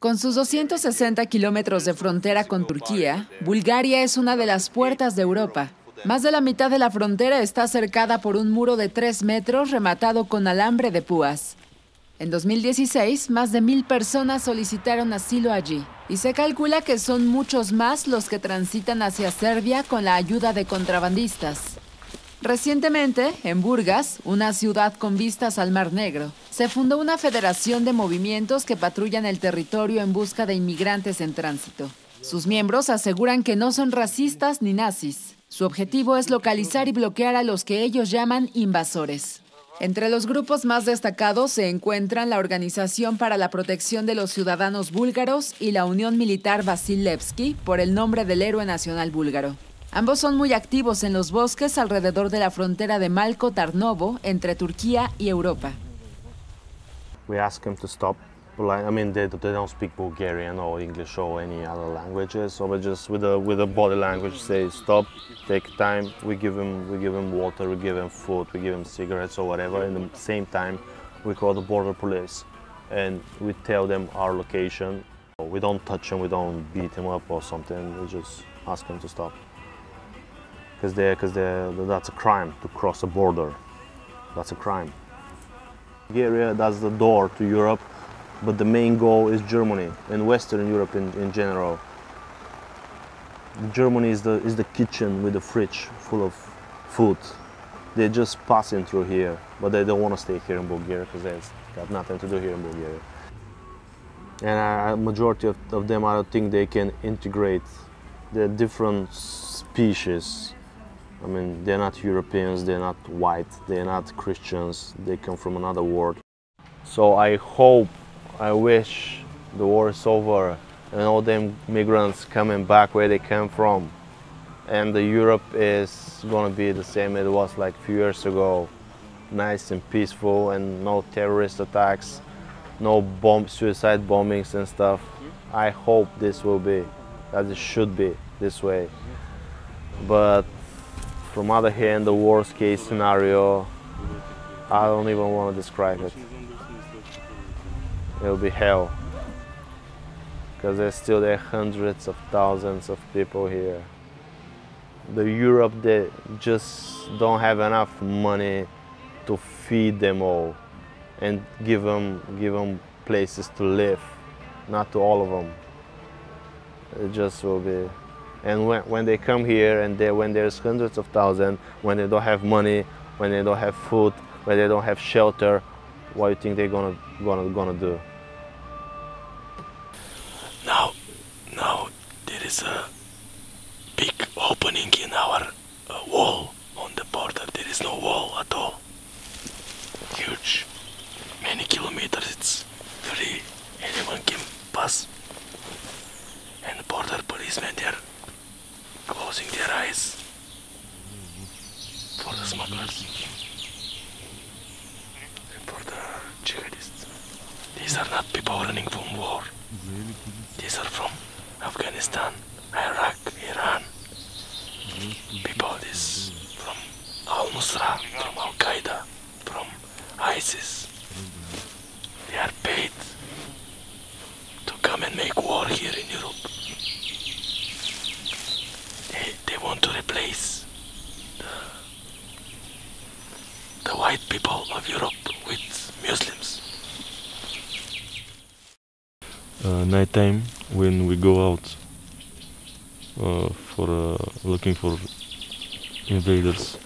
Con sus 260 kilómetros de frontera con Turquía, Bulgaria es una de las puertas de Europa. Más de la mitad de la frontera está cercada por un muro de 3 metros rematado con alambre de púas. En 2016, más de mil personas solicitaron asilo allí, y se calcula que son muchos más los que transitan hacia Serbia con la ayuda de contrabandistas. Recientemente, en Burgas, una ciudad con vistas al Mar Negro, se fundó una federación de movimientos que patrullan el territorio en busca de inmigrantes en tránsito. Sus miembros aseguran que no son racistas ni nazis. Su objetivo es localizar y bloquear a los que ellos llaman invasores. Entre los grupos más destacados se encuentran la Organización para la Protección de los Ciudadanos Búlgaros y la Unión Militar Vasilevsky, por el nombre del héroe nacional búlgaro. Ambos son muy activos en los bosques alrededor de la frontera de Malko Tarnovo entre Turquía y Europa. We ask them to stop. I mean, they, they don't speak Bulgarian or English or any other languages. So we just with a with a body language say stop, take time. We give them we give them water, we give them food, we give them cigarettes or whatever. In the same time, we call the border police, and we tell them our location. We don't touch them, we don't beat them up or something. We just ask them to stop because they because that's a crime to cross a border. That's a crime. Bulgaria that's the door to Europe, but the main goal is Germany and Western Europe in, in general. Germany is the is the kitchen with the fridge full of food. They're just passing through here, but they don't want to stay here in Bulgaria because they've got nothing to do here in Bulgaria. And a majority of, of them, I don't think they can integrate the different species I mean, they're not Europeans, they're not white, they're not Christians, they come from another world. So I hope, I wish the war is over and all them migrants coming back where they came from. And the Europe is gonna be the same it was like a few years ago. Nice and peaceful and no terrorist attacks, no bomb, suicide bombings and stuff. I hope this will be, that it should be this way. But from the other hand, the worst case scenario, I don't even want to describe it. It'll be hell. Because there's still there hundreds of thousands of people here. The Europe they just don't have enough money to feed them all and give them give them places to live. Not to all of them. It just will be and when, when they come here and they, when there's hundreds of thousands, when they don't have money, when they don't have food, when they don't have shelter, what do you think they're gonna, gonna, gonna do? Now, now there is a big opening in our uh, wall on the border. There is no wall at all. Huge, many kilometers. It's free. Anyone can pass. And border policemen there closing their eyes for the smugglers and for the jihadists. These are not people running from war. These are from Afghanistan, Iraq, Iran. People this from Al-Nusra, from Al-Qaeda, from ISIS. They are paid to come and make war here in Europe. want the, white people of Europe with Muslims. Uh, nighttime when we go out uh, for uh, looking for invaders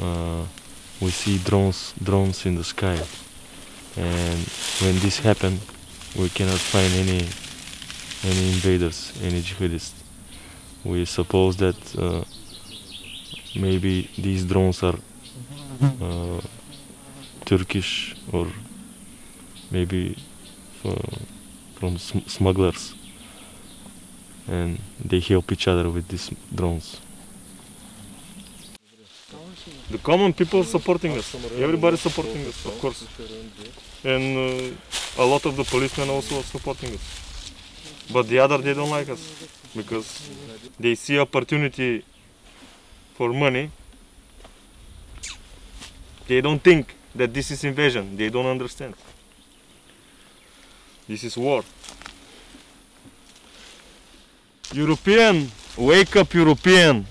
uh, we see drones drones in the sky and when this happen we cannot find any any invaders any jihadists we suppose that uh, maybe these drones are uh, Turkish or maybe uh, from sm smugglers and they help each other with these drones. The common people supporting us, everybody supporting us, of course. And uh, a lot of the policemen also supporting us. But the other, they don't like us because they see opportunity for money. They don't think that this is invasion. They don't understand. This is war. European, wake up European,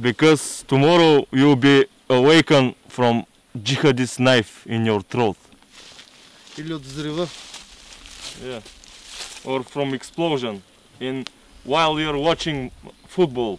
because tomorrow you'll be awakened from jihadist knife in your throat. Или от взрива. Yeah. Or from explosion in while you're watching football.